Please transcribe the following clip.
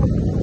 comfortable.